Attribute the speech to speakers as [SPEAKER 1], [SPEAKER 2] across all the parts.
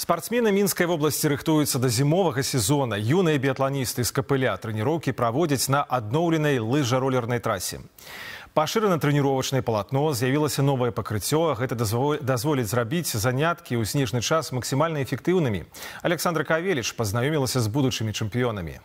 [SPEAKER 1] Спортсмены Минской области рыхтуются до зимового сезона. Юные биатлонисты из Капыля тренировки проводят на адноўленай лыжа-ролерной трассе. Пашырана тренировочное полотно, з'явілася новае пакрыццё. Гэта дазволіць зрабіць заняткі ў снежны час максимально эффективными. Александра Кавеліч пазнаёмілася з будучымі чэмпіёнамі.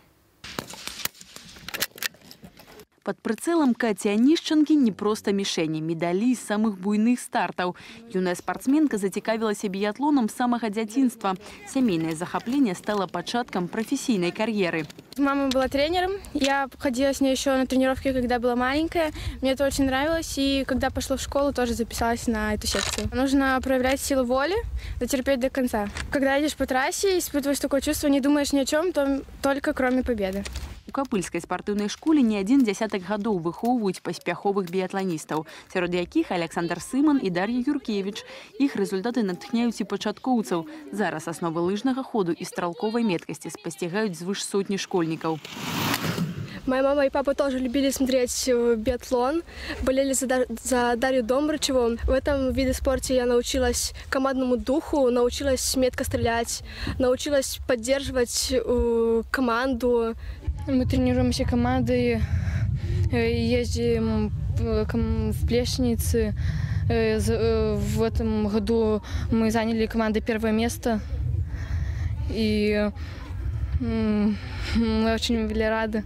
[SPEAKER 2] Под прицелом Кати Онищенки не просто мишени, медали из самых буйных стартов. Юная спортсменка зацікавілася биатлоном с самого дзяцінства. Семейное захопление стало початком профессийной карьеры.
[SPEAKER 3] Мама была тренером. Я ходила с ней еще на тренировки, когда была маленькая. Мне это очень нравилось. И когда пошла в школу, тоже записалась на эту секцию. Нужно проявлять силу воли, дотерпеть до конца. Когда едешь по трассе, испытываешь такое чувство, не думаешь ни о чем, то только кроме победы.
[SPEAKER 2] У капыльскай спартыўнай школе не адзін дзясятак гадоў выхоўваюць паспяховых біятланістаў, сярод якіх Александр Сыман і Дар'я Юркевіч. Іх рэзультаты натхняюць і пачаткоўцаў. Зараз асновы лыжнага ходу і стралковай меткасці спасцігаюць звыш сотні школьнікаў.
[SPEAKER 3] Моя мама и папа тоже любили смотреть э, биатлон, болели за, Дар за Дарью Домрачеву. В этом виде спорта я научилась командному духу, научилась метко стрелять, научилась поддерживать э, команду, мы тренируемся командой, э, ездим в Плешницы. Э, э, в этом году мы заняли командой первое место. И мы очень были рады.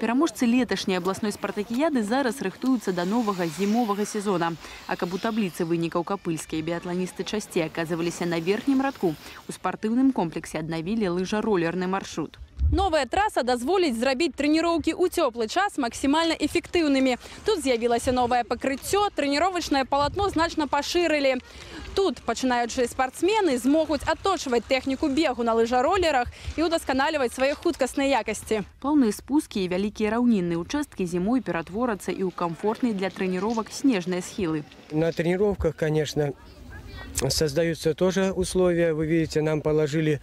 [SPEAKER 2] Пераможцы леташняй абласной спартакіяды зараз рыхтуюцца да новага зімовага сезона. А каб у табліцы вынікаў капыльскія біятланісты часцей аказваліся на верхнім радку, у спартыўным комплексе аднавілі лыжаролерны маршрут.
[SPEAKER 4] Новая трасса дазволіць зрабіць трэніроўкі ў цёплы час максімальна эфектыўнымі. Тут з'явілася новае пакрыццё, трэніровачнае палатно значна пашырылі. Тут пачынаючыя спартсмены змогуць адточваць тэхніку бегу на лыжаролерах і ўдасканальваць свае хуткасныя якасці.
[SPEAKER 2] Плаўныя спускі і вялікія раўнінныя участкі зімой ператворацца і ў камфортныя для трэніровак снежныя схілы.
[SPEAKER 5] На тренировках, конечно, создаются тоже условия. Вы видите, нам положили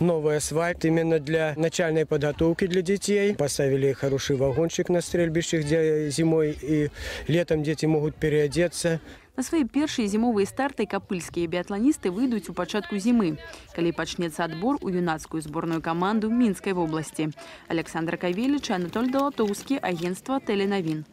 [SPEAKER 5] новый асфальт именно для начальной подготовки для детей. Поставили хороший вагончик на стрельбище, где зимой и летом дети могут переодеться.
[SPEAKER 2] На свои первые зимовые старты капыльские биатлонисты выйдут у початку зимы, когда начнется отбор у юнацкую сборную команду Минской области. Александр Кавелич, Анатолий Долотовский, агентство «Теленовин».